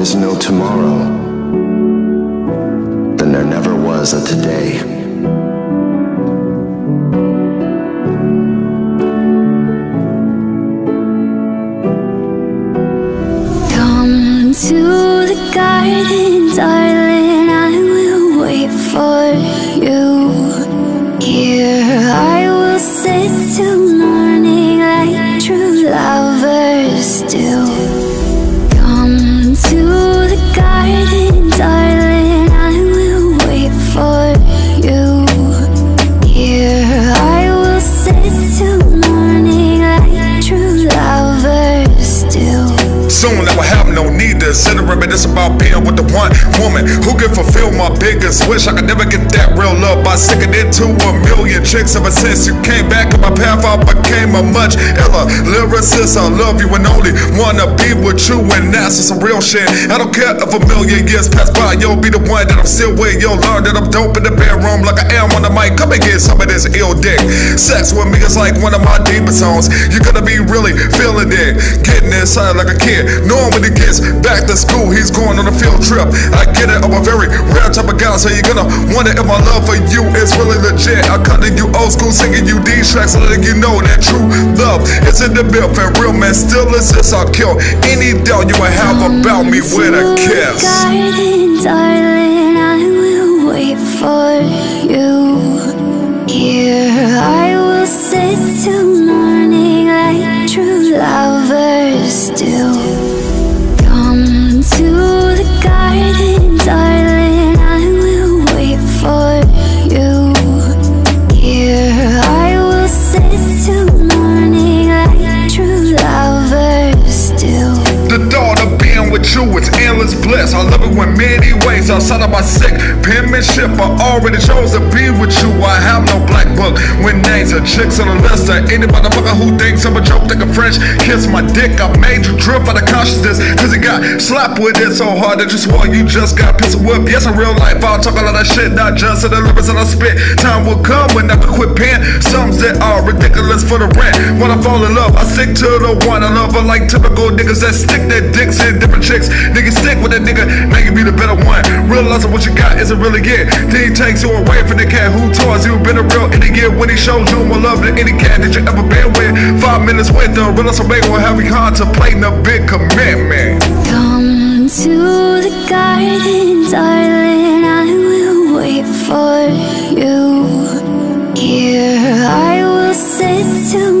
is no tomorrow, then there never was a today. Come to the garden, darling, reminisce about being with the one woman who can fulfill my biggest wish. I could never get that real love by sticking it to a million chicks. Ever since you came back in my path, I became a much iller lyricist. I love you and only wanna be with you, and that's some real shit. I don't care if a million years pass by, you'll be the one that I'm still with. You'll learn that I'm dope in the bedroom like I am on the mic. Come and get some of this ill dick. Sex with me is like one of my deepest songs. You're gonna be really feeling it, getting inside like a kid, knowing when it gets back to school, he's going on a field trip. I get it, I'm a very rare type of guy, so you're gonna wonder if my love for you is really legit. I cut to you old school, singing you these tracks, letting you know that true love is in the build, and real man still exists. I'll kill any doubt you would have about me with a kiss. Will for you. Here I will sit till bliss. I love it when many ways outside of my sick penmanship. I already chose to be with you. I have no black book with names of chicks on the list. Of any motherfucker who thinks I'm a joke, think a French kiss my dick. I made you drift out of consciousness. Cause you got slapped with it so hard that you swore you just got pissed whipped. Yes, in real life, I'll talk a lot of shit, not just in the lyrics that I spit. Time will come when I can quit paying sums that are ridiculous for the rent. When I fall in love, I stick to the one I love. I like typical niggas that stick their dicks in different chicks. Nigga stick with that nigga, make it be the better one. Realizing what you got isn't really it. Then he takes you away from the cat who toys you been a real idiot when he shows you more love than any cat that you ever been with. Five minutes with them, real so big will have you contemplating a big commitment. Come to the garden, darling. I will wait for you here. I will sit to